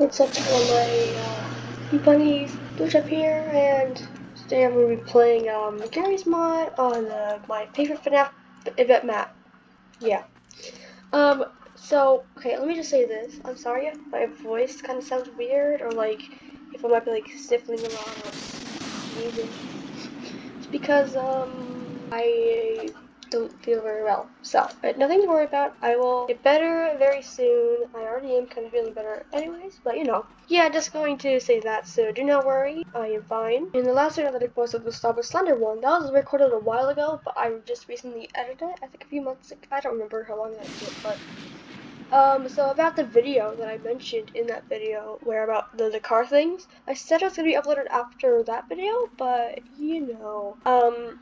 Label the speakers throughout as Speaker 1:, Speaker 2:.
Speaker 1: What's up my uh, bunnies? BluTrap here, and today I'm going to be playing um, Garry's Mod on uh, my favorite FNAF event map. Yeah. Um, so, okay, let me just say this. I'm sorry if my voice kind of sounds weird, or like, if I might be like sniffling around or sneezing. It's because, um, I don't feel very well. So, but nothing to worry about. I will get better very soon. I already am kind of feeling better anyways, but you know. Yeah, just going to say that, so do not worry. I am fine. In the last video that I posted was Star Slender one. That was recorded a while ago, but I just recently edited it, I think a few months ago. I don't remember how long that was, but... Um, so about the video that I mentioned in that video, where about the, the car things, I said it was going to be uploaded after that video, but, you know, um,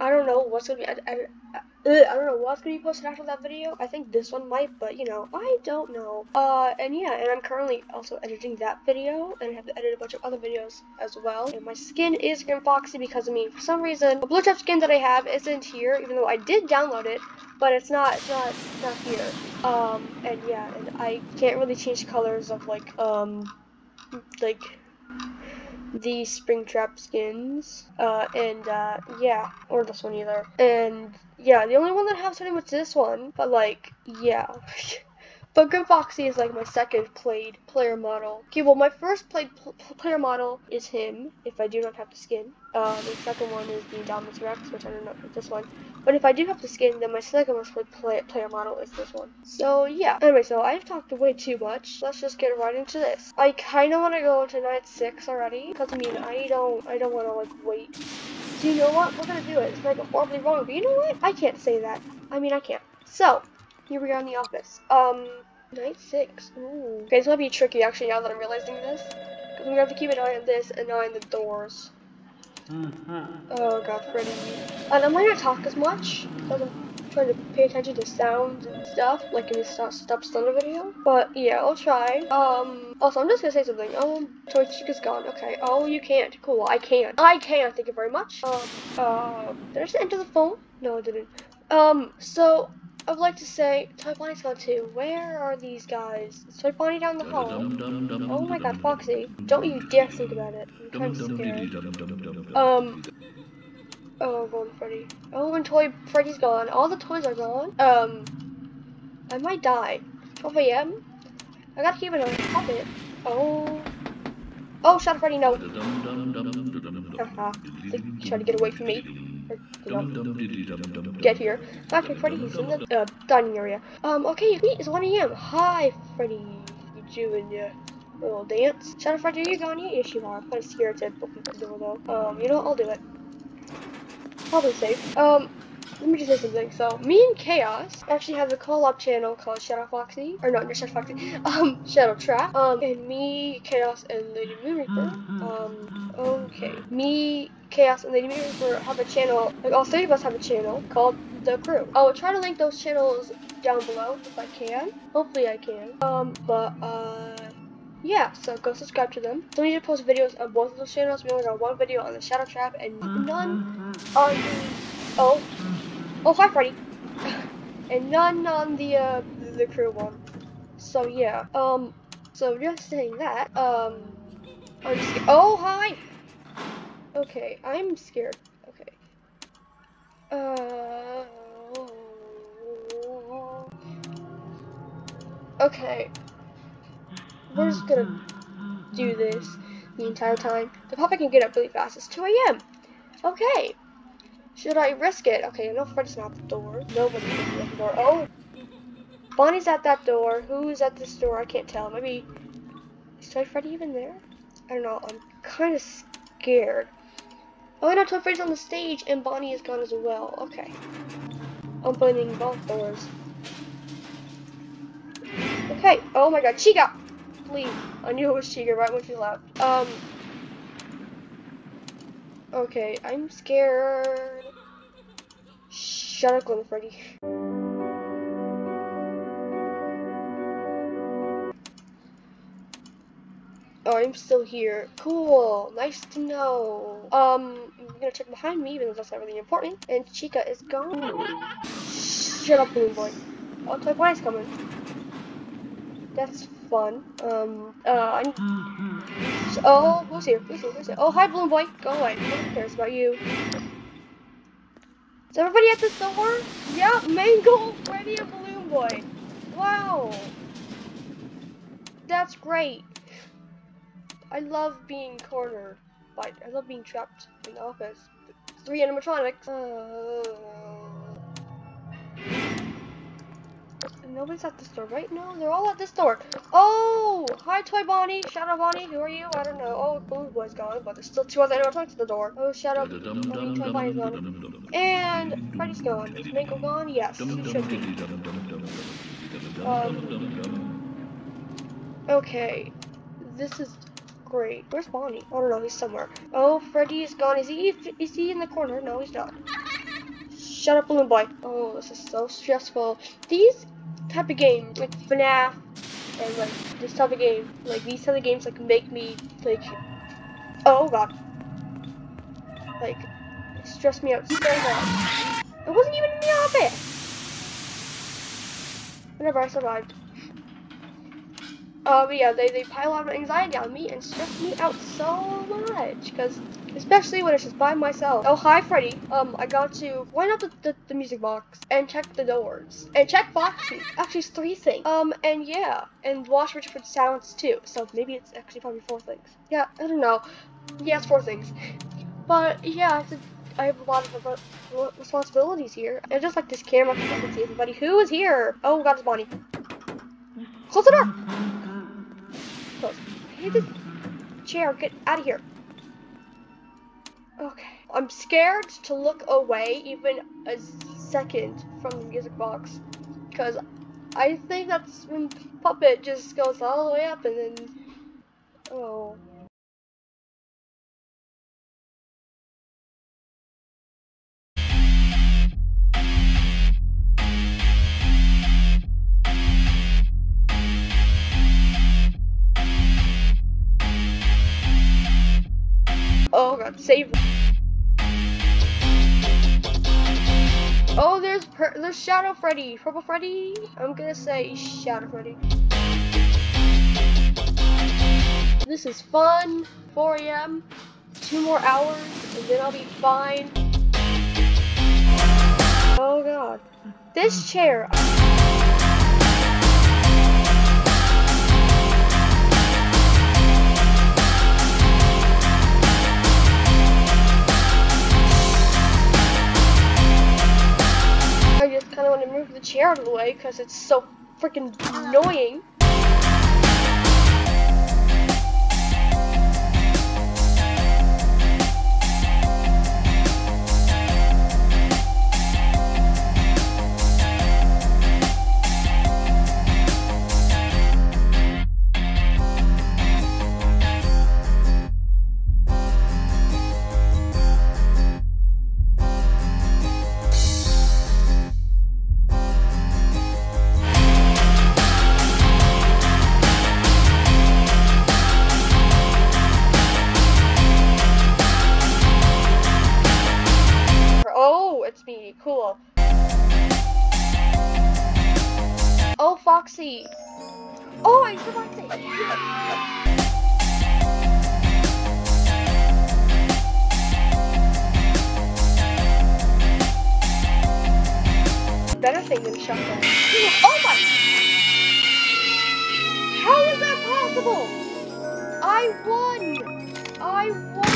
Speaker 1: I don't know what's gonna be. I, I, don't know what's gonna be posted after that video. I think this one might, but you know, I don't know. Uh, and yeah, and I'm currently also editing that video, and I have to edit a bunch of other videos as well. And my skin is Grim Foxy because I mean, for some reason, the BluTrap skin that I have isn't here, even though I did download it, but it's not, it's not, it's not here. Um, and yeah, and I can't really change colors of like, um, like the Springtrap skins, uh, and, uh, yeah, or this one either. And, yeah, the only one that has pretty much this one, but, like, yeah. But Grim Foxy is like my second played player model. Okay, well my first played pl player model is him, if I do not have the skin. Uh, the second one is the Dominus Rex, which I don't know this one. But if I do have the skin, then my second most played play player model is this one. So yeah. Anyway, so I've talked way too much. Let's just get right into this. I kind of want to go into night six already, because I mean I don't I don't want to like wait. Do you know what? We're gonna do it. It's like horribly wrong, but you know what? I can't say that. I mean I can't. So here we are in the office. Um, night six. Ooh. Okay, this might be tricky actually now that I'm realizing this. Because I'm gonna have to keep an eye on this and eye on the doors. Mm-hmm. Oh god, Freddy. And I might not gonna talk as much because I'm trying to pay attention to sounds and stuff, like in the Stop, Stop Slender video. But yeah, I'll try. Um, also, I'm just gonna say something. Um, Toy Chica is gone. Okay. Oh, you can't. Cool, I can. I can. Thank you very much. Um, uh, did I just enter the phone? No, I didn't. Um, so I would like to say, Toy Bonnie's gone too. Where are these guys? Is Toy Bonnie down the hall? Oh my god, Foxy. Don't you dare think about it. I'm kind of scared. Um. Oh, Golden Freddy. Oh, and Toy Freddy's gone. All the toys are gone. Um. I might die. 12 a.m.? I gotta keep eye on it. Oh. Oh, Shadow Freddy, no. Haha. Try to get away from me get here. Okay, Freddy, he's in the uh, dining area. Um, okay, it's 1 a.m. Hi, Freddy. You doing your little dance? Shadow Freddy, are you gone yet? Yes, you are. I'm kind of scared to open the door, though. Um, you know? I'll do it. Probably safe. Um, let me just say something. So, me and Chaos actually have a co-op channel called Shadow Foxy, or not, not Shadow Foxy, um, Shadow Trap. Um, and me, Chaos, and Lady Moonreaper. Um, okay. Me, Chaos, and Lady Moonreaper have a channel, like all three of us have a channel called The Crew. I will try to link those channels down below if I can. Hopefully I can. Um, but, uh, yeah, so go subscribe to them. Don't need to post videos on both of those channels. We only got one video on the Shadow Trap and none on the, oh, Oh, hi, Freddy. and none on the, uh, the crew one. So, yeah. Um, so just saying that, um, I'm scared. Oh, hi! Okay, I'm scared. Okay. Uh... Okay. We're just gonna do this the entire time. The puppet can get up really fast. It's 2 a.m. Okay. Should I risk it? Okay, no Freddy's not at the door. Nobody's at the door. Oh! Bonnie's at that door. Who's at this door? I can't tell. Maybe... Is Toy Freddy even there? I don't know. I'm kind of scared. Oh, no, Toy Freddy's on the stage, and Bonnie is gone as well. Okay. Opening both doors. Okay. Oh my god, Chica! Please. I knew it was Chica right when she left. Um... Okay, I'm scared. Shut up, Golden Freddy. Oh, I'm still here. Cool. Nice to know. Um, I'm gonna check behind me, even though that's not really important. And Chica is gone. Shut up, Balloon Boy. Oh, Toy Boy's coming. That's fun. Um, uh, so, oh, who's here? Who's here? Who's here? Oh, hi, Balloon Boy. Go away. Nobody cares about you. Is everybody at the store? Yeah, Mangle, Freddy, and Balloon Boy. Wow. That's great. I love being cornered. But I love being trapped in the office. Three animatronics. Uh, nobody's at the store right now. They're all at the store. Oh, hi, Toy Bonnie. Shadow Bonnie, who are you? I don't know. Oh, Balloon Boy's gone, but there's still two other animatronics at the door. Oh, Shadow Bonnie, Toy Bonnie's gone. And Freddy's gone. Is Mangle gone? Yes, he should be. Um, okay, this is great. Where's Bonnie? I don't know. He's somewhere. Oh, Freddy is gone. Is he? Is he in the corner? No, he's not. Shut up, Balloon Boy. Oh, this is so stressful. These type of games, like FNAF, and like this type of game, like these type of games, like make me like, oh god, like stress me out so much. I wasn't even in the office. Whenever I survived. Uh, but yeah, they, they pile of anxiety on me and stress me out so much. Because, especially when it's just by myself. Oh, hi, Freddy. Um, I got to wind up the, the, the music box and check the doors. And check Foxy. Actually, it's three things. Um, and yeah. And watch for different sounds, too. So maybe it's actually probably four things. Yeah, I don't know. Yeah, it's four things. But, yeah, I have, to, I have a lot of responsibilities here. I just like this camera because I can see everybody who is here. Oh, God, it's Bonnie. Close the door! close. Hey, this chair, get out of here. Okay. I'm scared to look away even a second from the music box. Because I think that's when Puppet just goes all the way up and then... Oh. Oh god, save. Oh, there's there's Shadow Freddy, Purple Freddy. I'm gonna say Shadow Freddy. This is fun. 4 a.m. Two more hours, and then I'll be fine. Oh god, this chair. Kind of want to move the chair out of the way because it's so freaking annoying. Oh, Foxy. Oh, I saw Foxy. Better thing than shotgun. Oh my! How is that possible? I won! I won!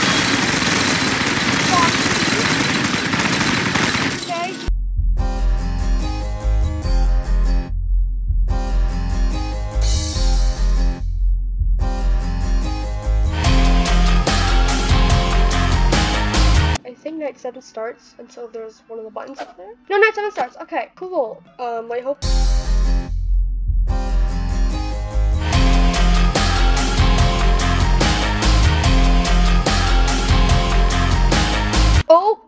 Speaker 1: 7 starts until there's one of the buttons up there. No, night 7 starts. Okay, cool. Um, I hope... Oh!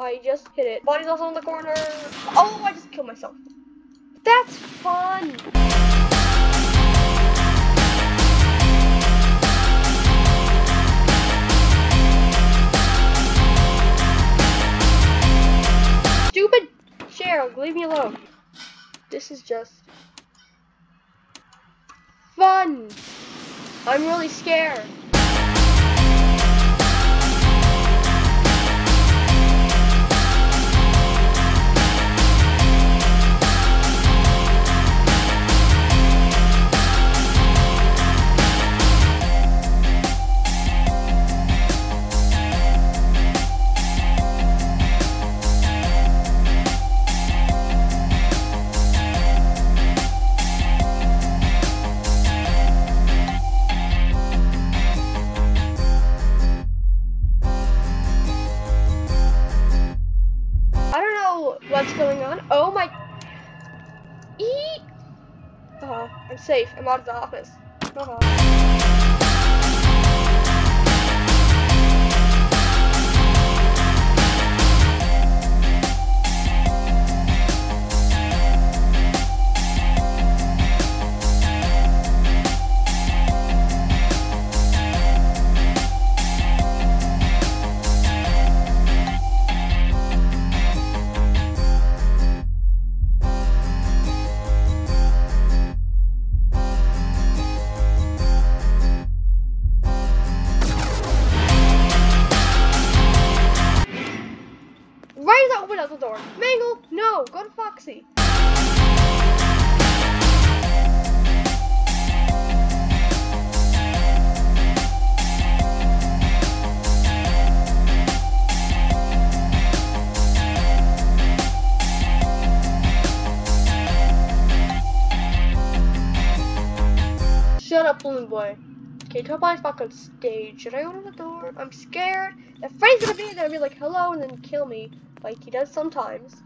Speaker 1: I just hit it. Body's also in the corner. Oh, I just killed myself. That's fun! Chair, leave me alone. This is just fun. I'm really scared. I'm out of the office. Door. Mangle, no, go to Foxy. Shut up, balloon boy. Okay, Tobi's back on stage. Should I open the door? I'm scared. If Freddy's gonna be there, be like, hello, and then kill me, like he does sometimes.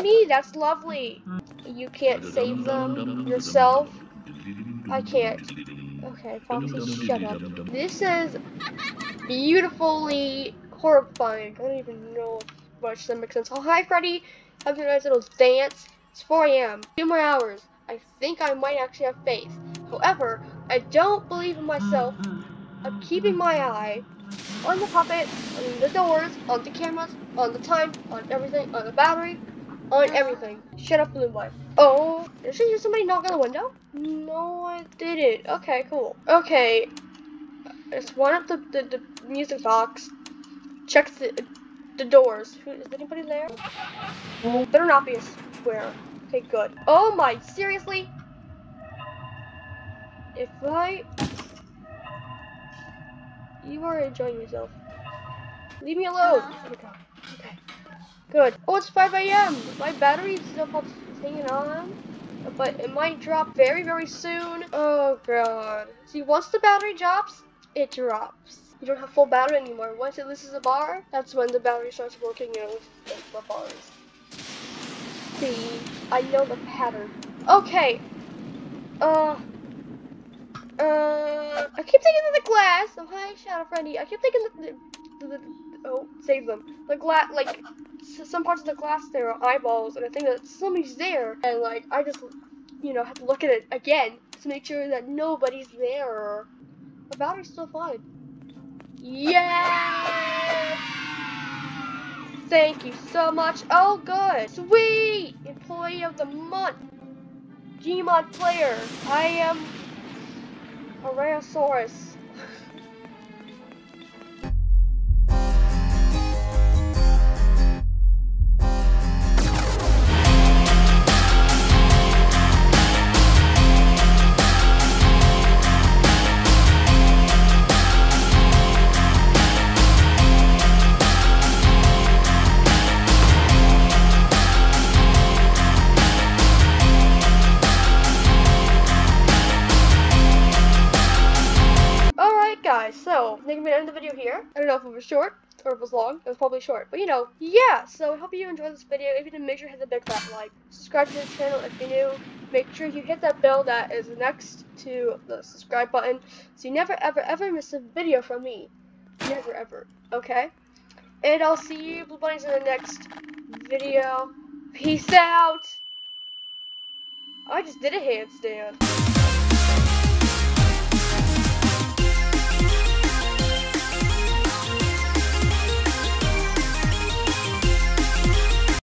Speaker 1: Me, that's lovely. You can't save them yourself. I can't. Okay, Foxy, shut up. This is beautifully horrifying. I don't even know much that makes sense. Oh, hi, Freddy. Have a nice little dance. It's 4 a.m. Two more hours. I think I might actually have faith. However, I don't believe in myself. I'm keeping my eye on the puppet, on the doors, on the cameras, on the time, on everything, on the battery, on everything. Shut up, Balloon Boy. Oh, did you hear somebody knock on the window? No, I didn't. Okay, cool. Okay, let's one up the, the, the music box. Check the the doors. Is anybody there? Better not be a square. Okay, good. Oh my, seriously? If I... You are enjoying yourself. Leave me alone. Uh-huh. Okay. okay. Good. Oh, it's 5 a.m. My battery's still hanging on. But it might drop very, very soon. Oh, God. See, once the battery drops, it drops. You don't have full battery anymore. Once it loses a bar, that's when the battery starts working and with the bars. See, I know the pattern. Okay. Uh. Uh. I keep thinking of the glass. Oh, hi, Shadow Freddy. I keep thinking the, the, the, the oh, save them. The glass, like, some parts of the glass there are eyeballs, and I think that somebody's there, and like, I just, you know, have to look at it again to make sure that nobody's there. The battery's still fine. Yeah! Thank you so much. Oh, good. Sweet! Employee of the month. Gmod player. I am a was short or it was long. It was probably short. But you know, yeah, so I hope you enjoyed this video. If you did, make sure to hit the big fat like. Subscribe to the channel if you're new. Make sure you hit that bell that is next to the subscribe button so you never ever ever miss a video from me. Never ever. Okay? And I'll see you BluBunnies in the next video. Peace out! I just did a handstand.